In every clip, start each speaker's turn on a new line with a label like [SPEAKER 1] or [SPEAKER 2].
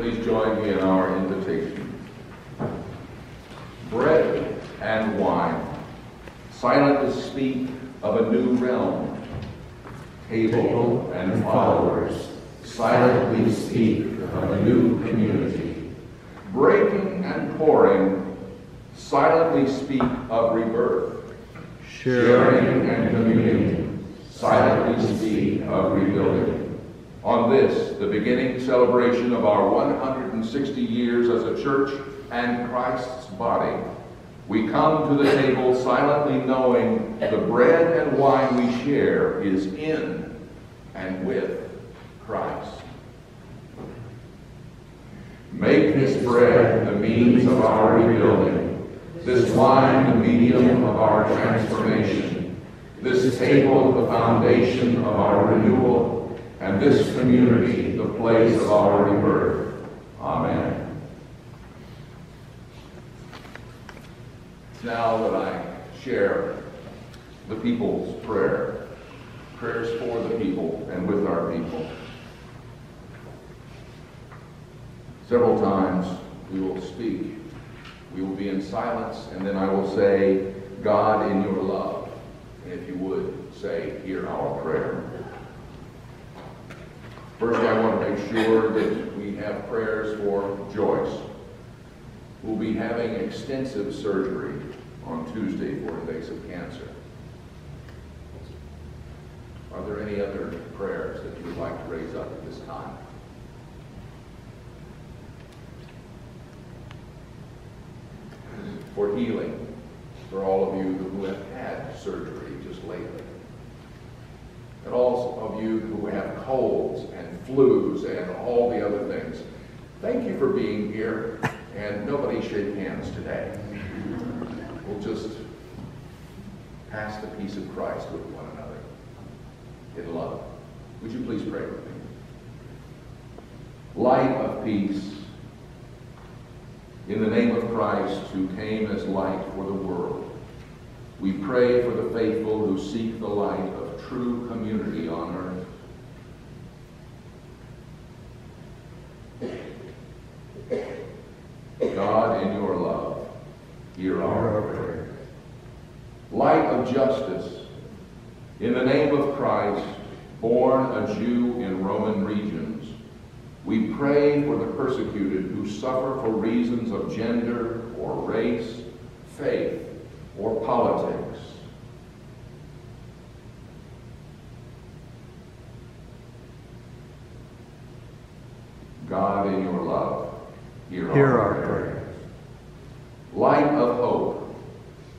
[SPEAKER 1] Please join me in our invitation. Bread and wine silently speak of a new realm. Table and followers silently speak of a new community. Breaking and pouring silently speak of rebirth. Sharing and communing silently speak of rebuilding. On this, the beginning celebration of our 160 years as a church and Christ's body, we come to the table silently knowing the bread and wine we share is in and with Christ. Make this bread the means of our rebuilding, this wine the medium of our transformation, this table the foundation of our renewal, and this community the place of our rebirth. Amen. Now that I share the people's prayer, prayers for the people and with our people. Several times we will speak. We will be in silence, and then I will say, God, in your love. And if you would, say, hear our prayer. First, I want to make sure that we have prayers for Joyce. We'll be having extensive surgery on Tuesday for invasive cancer. Are there any other prayers that you would like to raise up at this time? For healing, for all of you who have had surgery just lately. And all of you who have colds flus and all the other things. Thank you for being here, and nobody shake hands today. We'll just pass the peace of Christ with one another in love. Would you please pray with me? Light of peace, in the name of Christ who came as light for the world, we pray for the faithful who seek the light of true community on earth. God, in your love, hear our prayer. Light of justice, in the name of Christ, born a Jew in Roman regions, we pray for the persecuted who suffer for reasons of gender or race, faith, or politics. God, in your love, hear,
[SPEAKER 2] Hear
[SPEAKER 1] our,
[SPEAKER 2] our
[SPEAKER 1] prayer.
[SPEAKER 2] prayer.
[SPEAKER 1] Light of hope,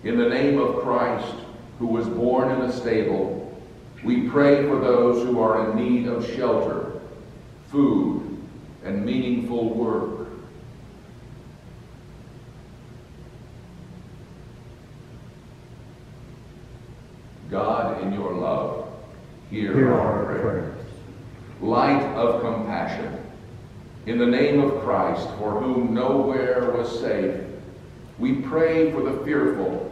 [SPEAKER 1] in the name of Christ, who was born in a stable, we pray for those who are in need of shelter, food, and meaningful work. God, in your love, hear,
[SPEAKER 2] Hear
[SPEAKER 1] our
[SPEAKER 2] our
[SPEAKER 1] prayer.
[SPEAKER 2] prayers.
[SPEAKER 1] Light of compassion, in the name of Christ, for whom nowhere was safe, we pray for the fearful,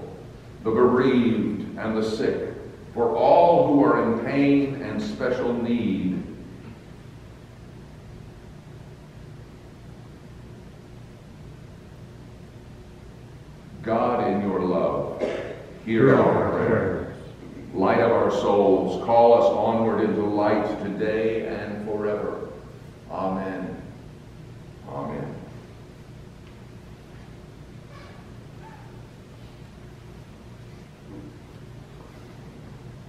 [SPEAKER 1] the bereaved, and the sick, for all who are in pain and special need. God, in your love, hear our prayer. Light of our souls, call us onward into light today and forever. Amen.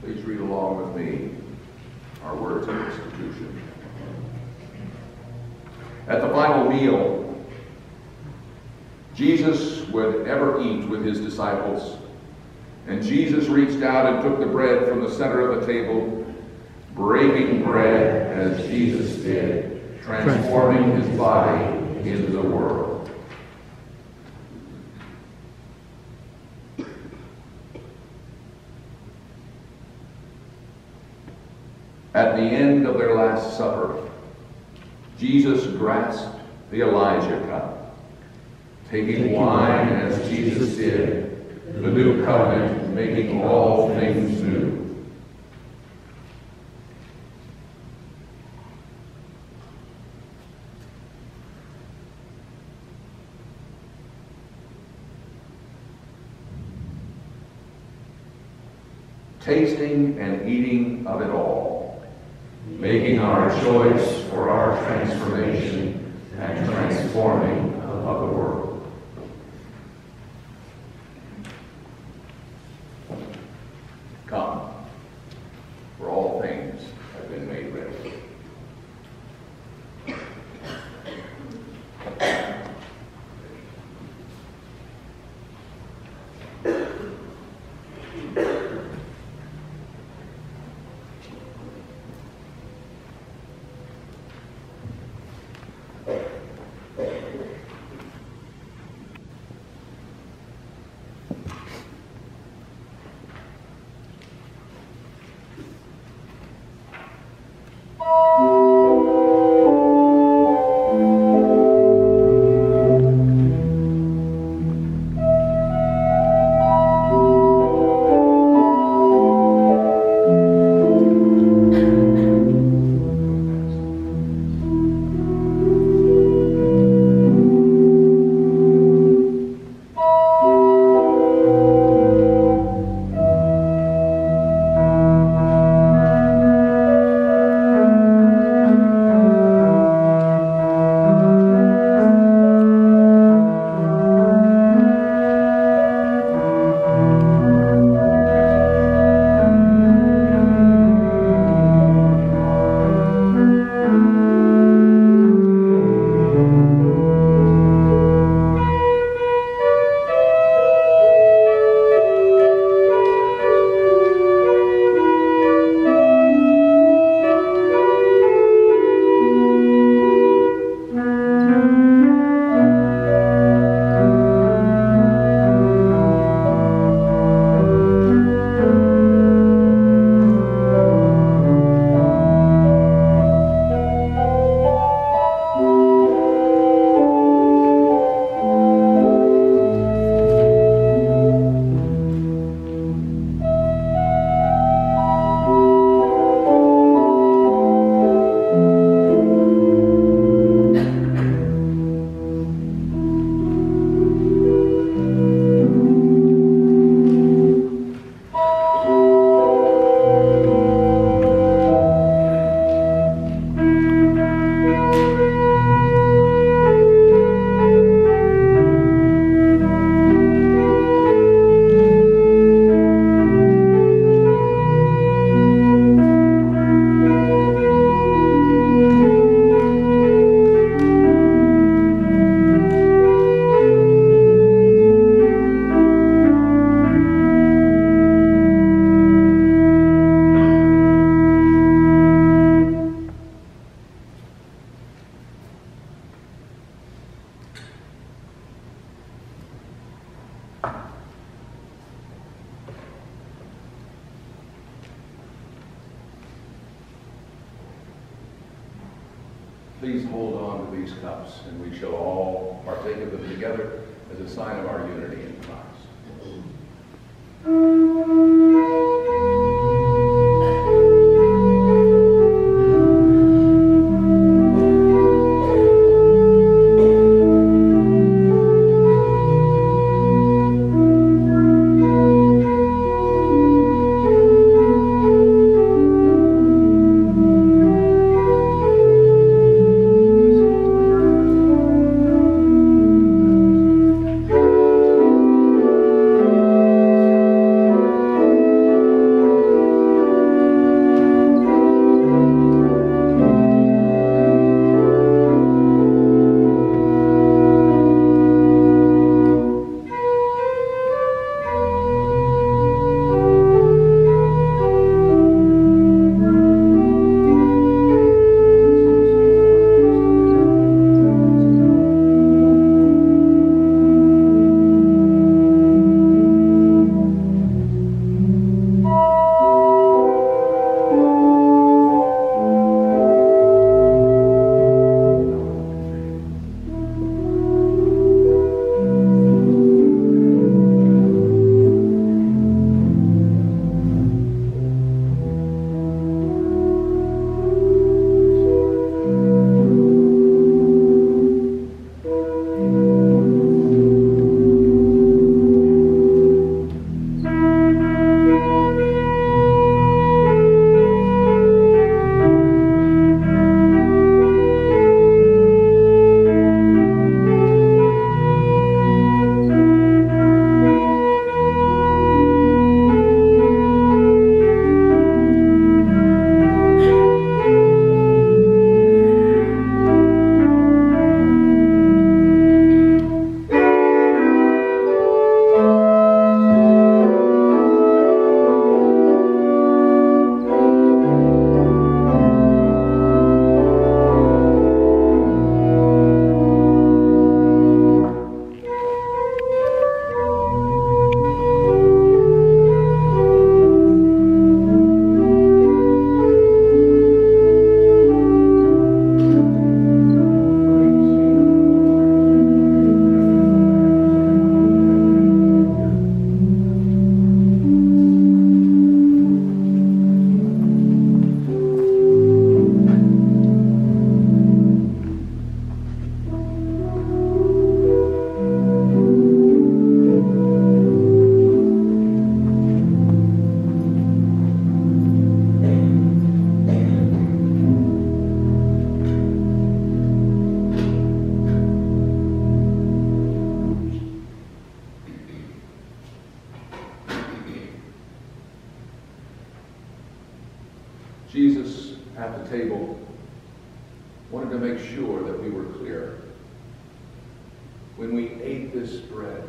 [SPEAKER 1] Please read along with me our words of institution. At the final meal, Jesus would ever eat with his disciples. And Jesus reached out and took the bread from the center of the table, breaking bread as Jesus did, transforming his body into the world. At the end of their Last Supper, Jesus grasped the Elijah cup, taking wine as Jesus did, the new covenant, making all things new. tasting and eating of it all, making our choice for our transformation and transforming of the world. Please hold on to these cups, and we shall all partake of them together as a sign of our unity in Christ. Jesus at the table wanted to make sure that we were clear. When we ate this bread,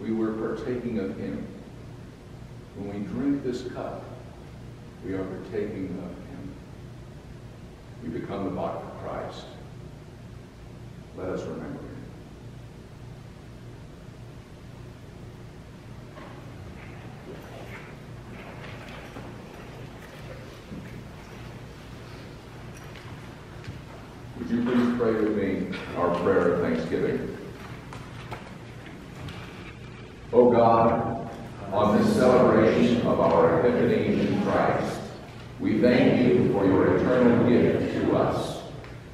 [SPEAKER 1] we were partaking of him. When we drink this cup, we are partaking of him. We become the body of Christ. Let us remember him. Would you please pray with me our prayer of thanksgiving? O God, on this celebration of our Epiphany in Christ, we thank you for your eternal gift to us.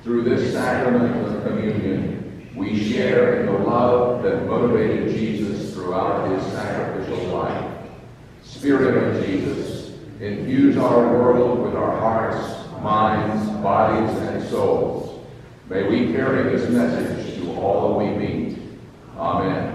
[SPEAKER 1] Through this sacrament of communion, we share in the love that motivated Jesus throughout his sacrificial life. Spirit of Jesus, infuse our world with our hearts, minds, bodies, and souls. May we carry this message to all we meet. Amen.